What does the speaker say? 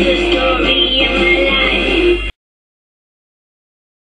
you